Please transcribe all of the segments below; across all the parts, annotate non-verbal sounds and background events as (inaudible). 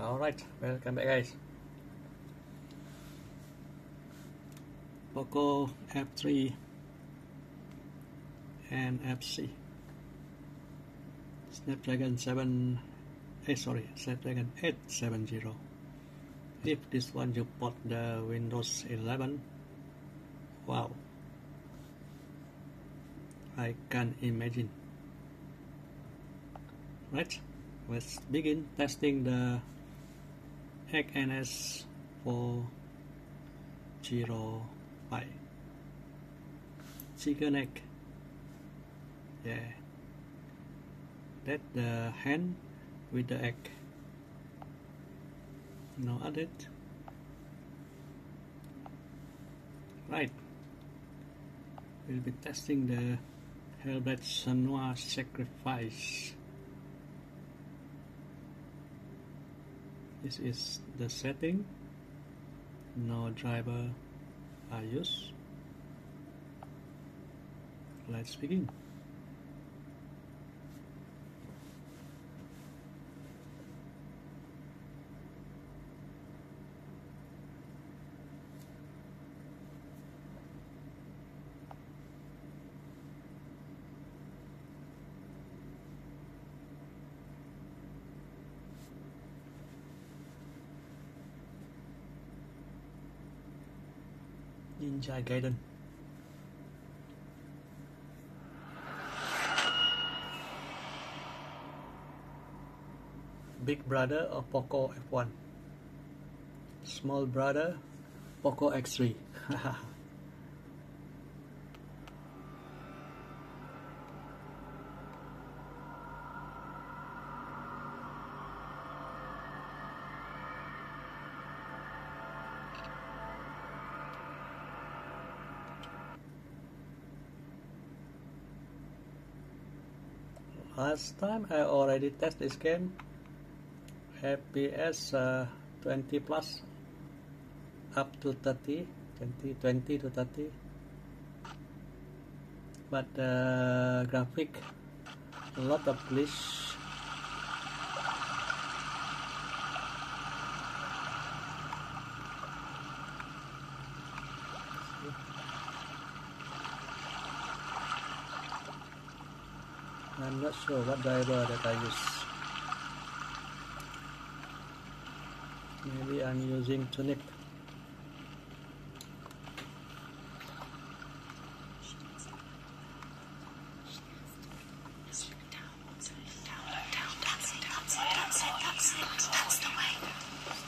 Alright, welcome back guys. Poco F3 and FC Snapdragon 7 eh sorry Snapdragon 870 if this one you put the Windows 11 wow. I can imagine. Right let's begin testing the Egg NS 405 chicken egg. Yeah. That the hen with the egg. Now add it right. We'll be testing the Hellblade Senua sacrifice this is the setting. No driver I use let's begin Ninja Gaiden. Big brother of Poco F1 Small brother Poco X3 (laughs) last time I already test this game. FPS uh, 20 plus up to 30 20, 20 to 30 but uh, graphic a lot of glitch I'm not sure what driver that I use maybe I'm using Turnip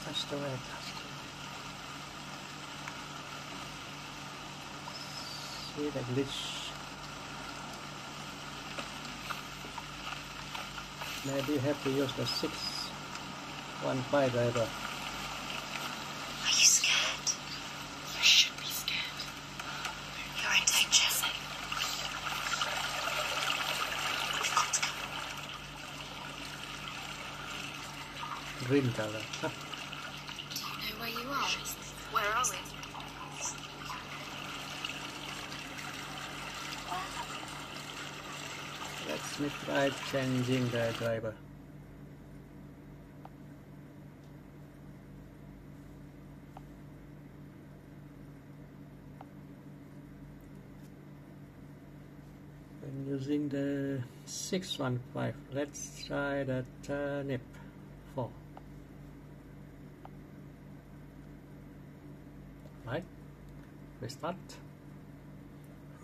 That's the way. See the glitch. You have to use the 615 driver. Are you scared? You should be scared. You're in danger. You've got to come. Green color. (laughs) Huh. Do you know where you are? Where are we? Let's me try changing the driver. I'm using the 615. Let's try the turnip 4. Right, restart.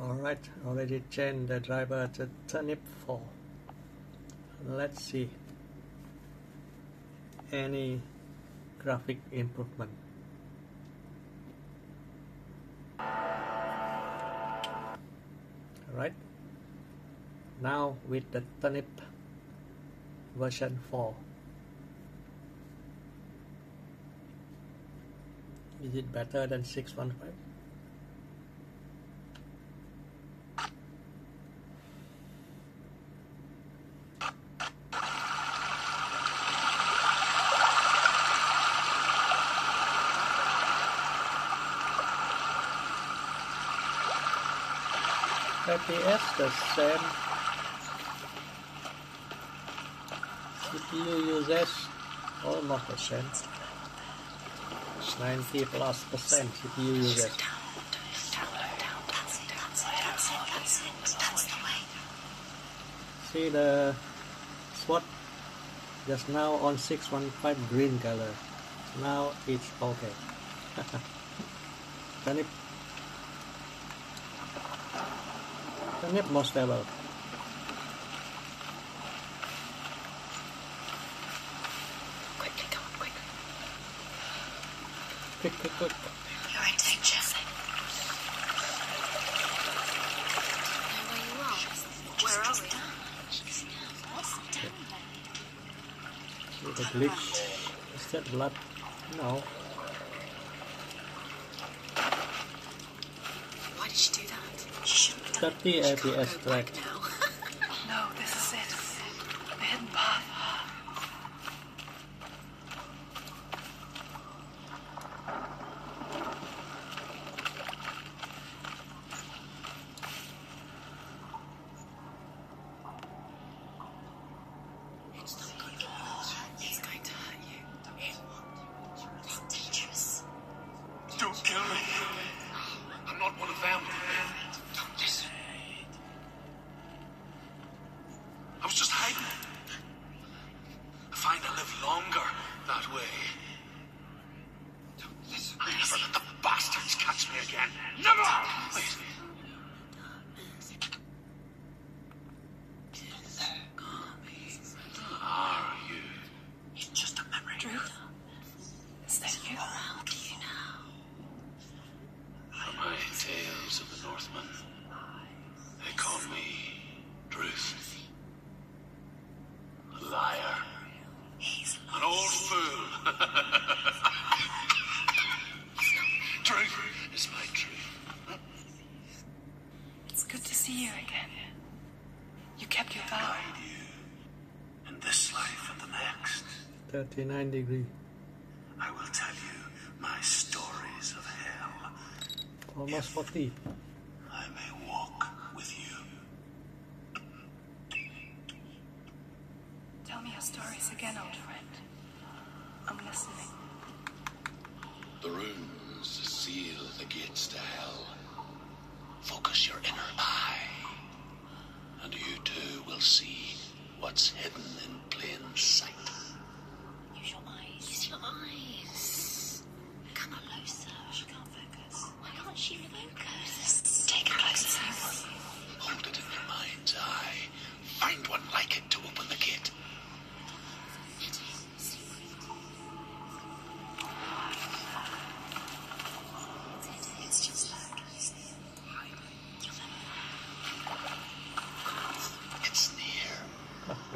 Alright, already changed the driver to turnip 4. Let's see any graphic improvement. Alright, now with the turnip version 4. Is it better than 615? FPS the same CPU usage Almost the same. It's 90 plus percent CPU usage. See the SWAT just now on 615 green color. Now it's okay. (laughs) Turnip. Turnip more stable. Quickly, come on, quickly. Quick, quick, quick. You're in danger. Know where you are? Where are we? See the glitch. Is that blood? No. Why did she do that? She shouldn't have done 30 it. She can't FPS go back track. now. No, this is it. The hidden path. It's not good. It's going to hurt you. It's dangerous. Don't kill me. I'm not one of them. Don't listen. I was just hiding. I find I live longer that way. Don't listen. I'll never let the bastards catch me again. Never! Are you? It's just a memory. Truth? Is that you? How do you know? From my tales of the Northmen, they call me Druth. A liar. He's An old fool. truth is my truth. It's good to see you again. You kept your vow. Guide you in this life and the next. 39 degree. I will tell you my stories of hell. Almost 40. I may walk with you. Tell me your stories again, old friend. I'm listening. The runes seal the gates to hell. Focus your inner eye, and you too will see what's hidden in plain sight.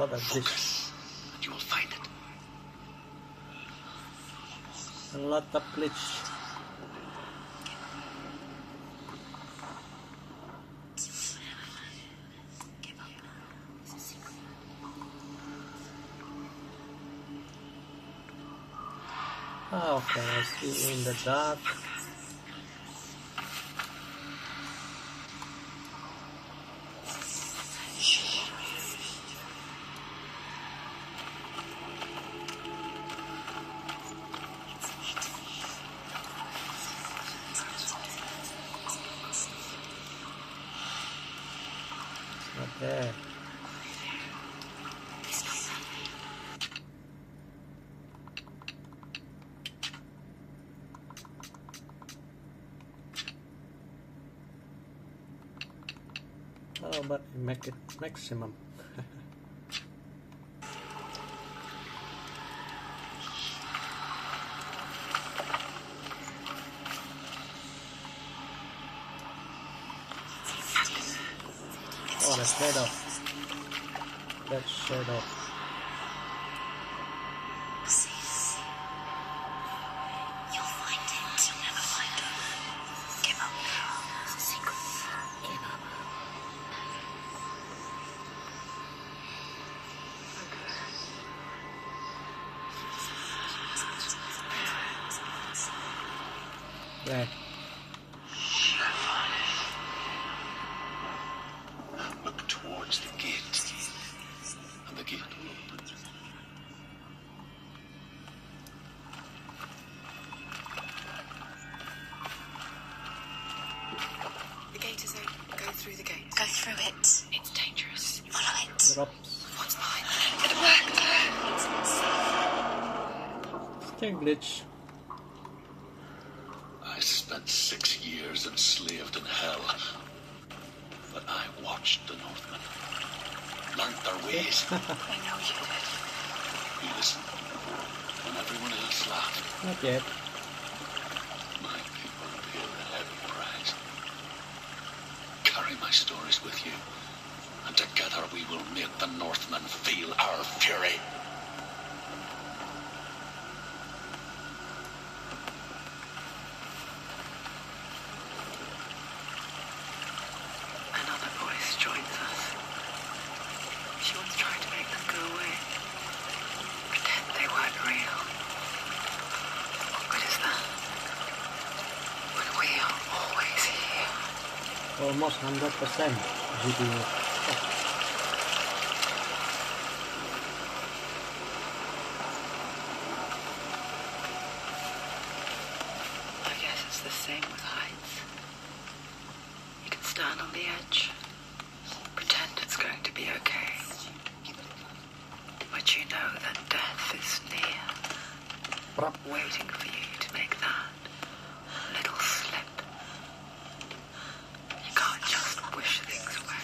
A lot. Focus, and you will find it. A lot of glitch. Can I see in the dark? Oh, but make it maximum. (laughs) say. Look towards the gate, and the gate will open. The gate is open. Go through the gate. Go through it. It's dangerous. Follow it. Get up. What's behind? It worked. It's not safe. Glitch. Six years enslaved in hell. But I watched the Northmen, learnt their ways. (laughs) I know you did. You listened when everyone else laughed. Not yet. My people paid a heavy price. Carry my stories with you, and together we will make the Northmen feel our fury. Another voice joins us. She was trying to make them go away. Pretend they weren't real. What good is that? When we are always here. Almost 100% GPU. I guess it's the same with heights. You can stand on the edge, pretend it's going to be okay. But you know that death is near, waiting for you to make that little slip. You can't just wish things away.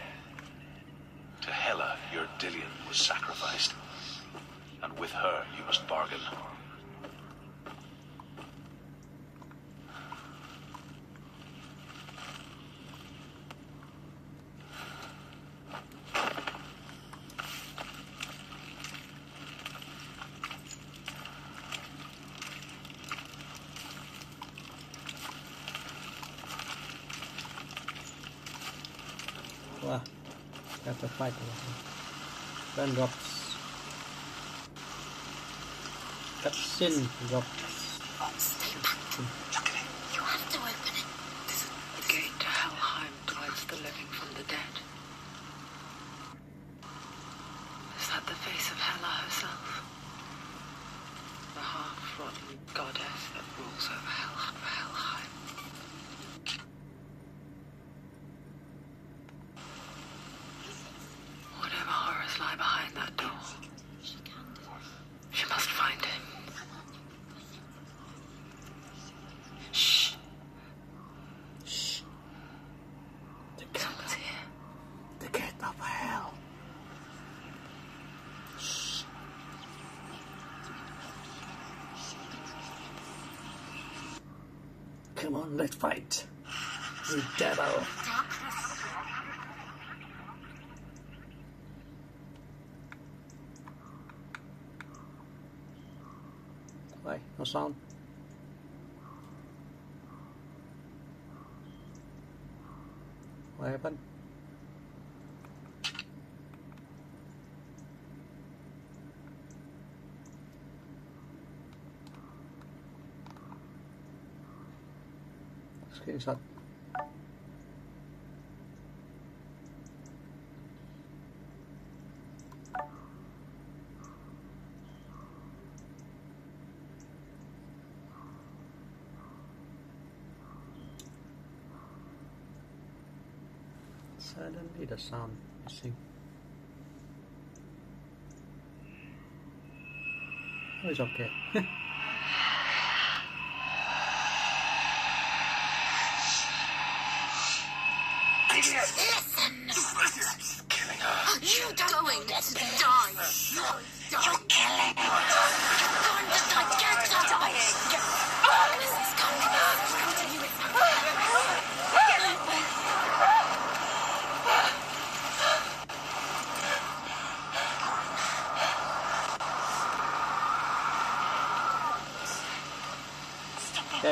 To Hela, your Dillion was sacrificed, and with her you must bargain. Wow. Have to fight a lot. Then drops. Cutscene drops. Stay back. You have to open it. The gate to Helheim divides the living from the dead. Is that the face of Hela herself? The half-rotten goddess that rules over Hel Helheim. Whatever horrors lie behind that door, She can do it. she must find him. Shh. The gate, Someone's here. the gate of hell. Come on, let's fight. You devil. Why? No sound. What happened? Screenshot. Suddenly the sound missing. Oh, it's okay. (laughs)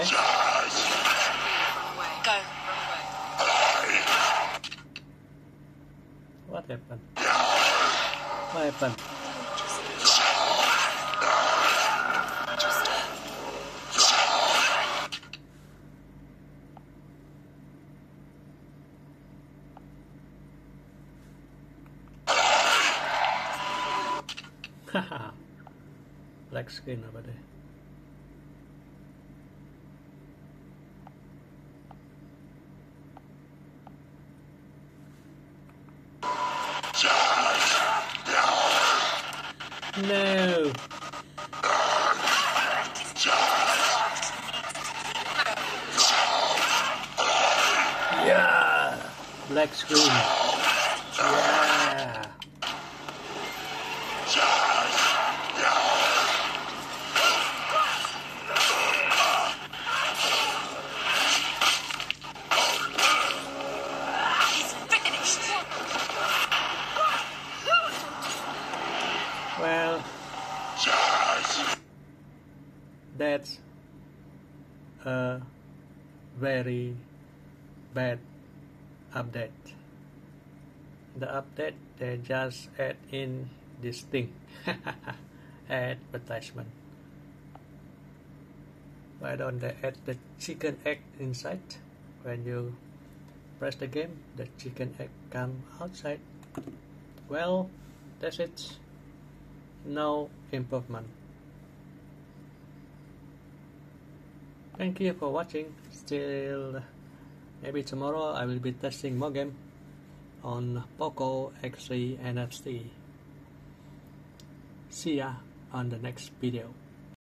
okay. Run away. Go. What happened? What happened? Haha. (laughs) Black screen over there. No. Yeah. Black screen. Yeah. He's finished. Well, that's a very bad update. The update they just add in this thing (laughs) advertisement. Why don't they add the chicken egg inside? When you press the game, the chicken egg come outside. Well, that's it no improvement. Thank you for watching. Still, maybe tomorrow I will be testing more game on Poco X3 NFC. See ya on the next video.